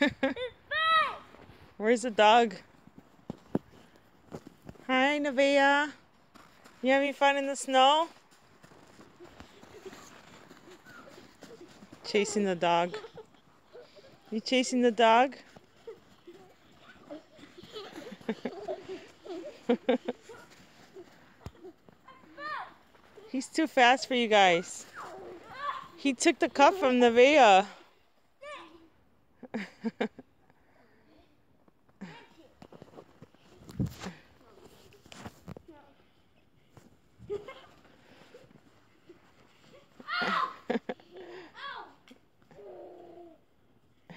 Where's the dog? Hi, Nevaeh. You having fun in the snow? Chasing the dog. You chasing the dog? He's too fast for you guys. He took the cup from the Nevaeh.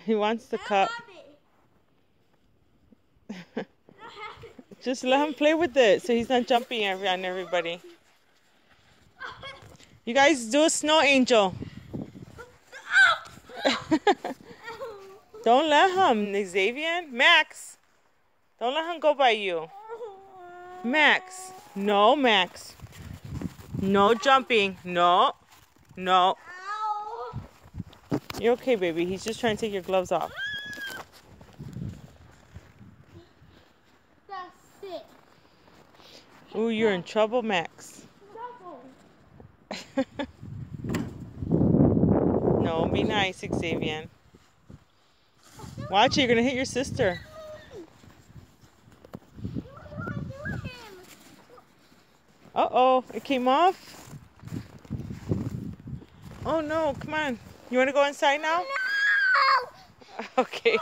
he wants the cup. Just let him play with it so he's not jumping on everybody. You guys do a snow angel. Don't let him, Xavier. Max. Don't let him go by you. Max. No, Max. No jumping. No. No. You're okay, baby. He's just trying to take your gloves off. That's it. Ooh, you're in trouble, Max. be nice, Xavier. Watch it, you're gonna hit your sister. Uh-oh, it came off. Oh no, come on. You wanna go inside now? No! Okay.